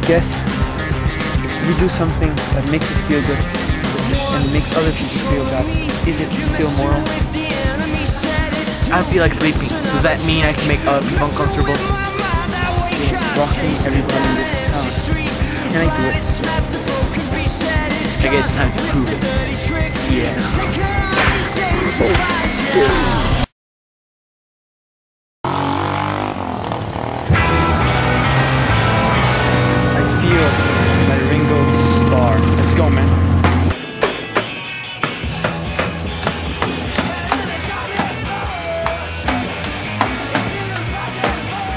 I guess if we do something that makes us feel good and makes other people feel bad, is it still moral? I feel like sleeping. Does that mean I can make other people uncomfortable? Yeah, rocking everybody in this town. Can I do it? I guess it's time to prove it. Yeah. Oh, I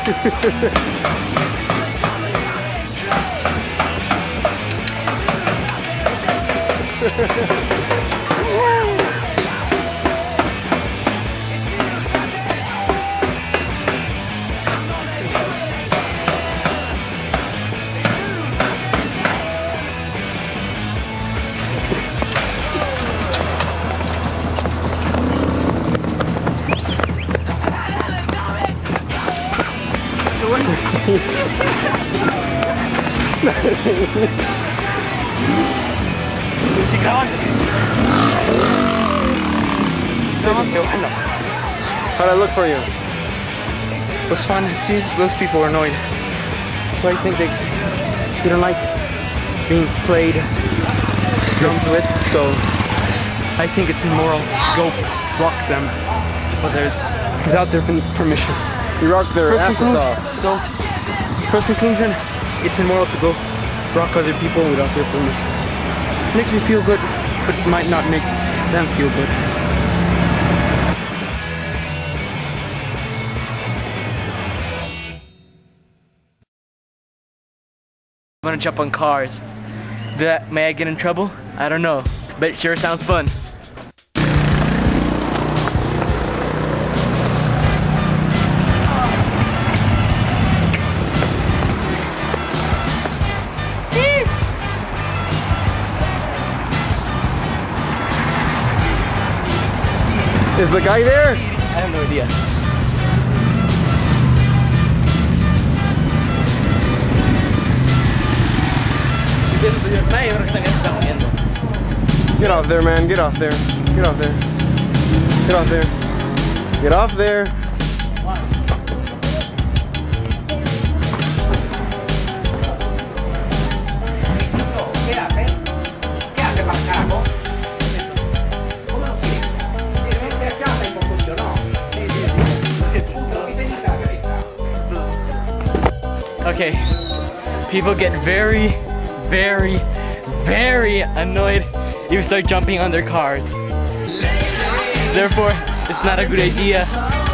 Ha ha ha. How'd I look for you? It was fun. It seems those people were annoyed. So I think they didn't like being played drums with. So I think it's immoral to go rock them without without their permission. You rock their First asses off. So first conclusion, it's immoral to go rock other people without their permission. Makes me feel good, but might not make them feel good. I'm gonna jump on cars. That, may I get in trouble? I don't know, but it sure sounds fun. Is the guy there? I have no idea. Get off there, man. Get off there. Get off there. Get off there. Get off there. Okay, people get very, very, very annoyed if you start jumping on their cars. Therefore, it's not a good idea.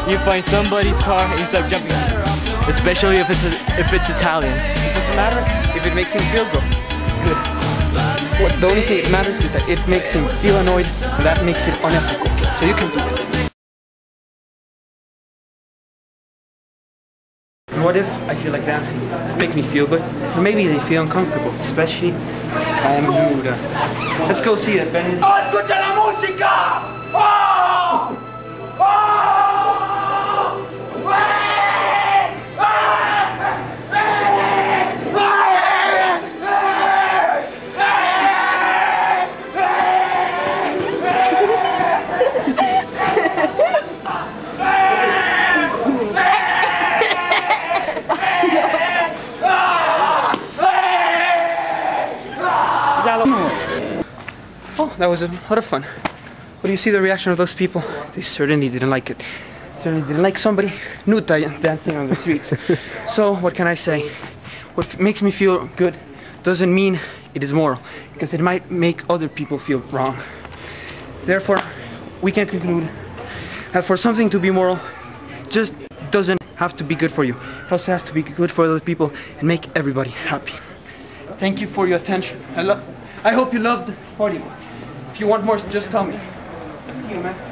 You find somebody's car and you start jumping on it. Especially if it's, if it's Italian. It doesn't matter if it makes him feel good. Good. What the only thing that matters is that it makes him feel annoyed, and that makes it unethical. So you can do it. And What if I feel like dancing? Make me feel good. Or maybe they feel uncomfortable, especially if I am mood. Let's go see it, Ben. ¡Oh, escucha la música! ¡Oh! That was a lot of fun. What do you see the reaction of those people? They certainly didn't like it. Certainly didn't like somebody nude dan- dancing on the streets. so what can I say? What makes me feel good doesn't mean it is moral, because it might make other people feel wrong. Therefore, we can conclude that for something to be moral, just doesn't have to be good for you. It also has to be good for other people and make everybody happy. Thank you for your attention. I love. I hope you loved the party. If you want more, just tell me. You, man.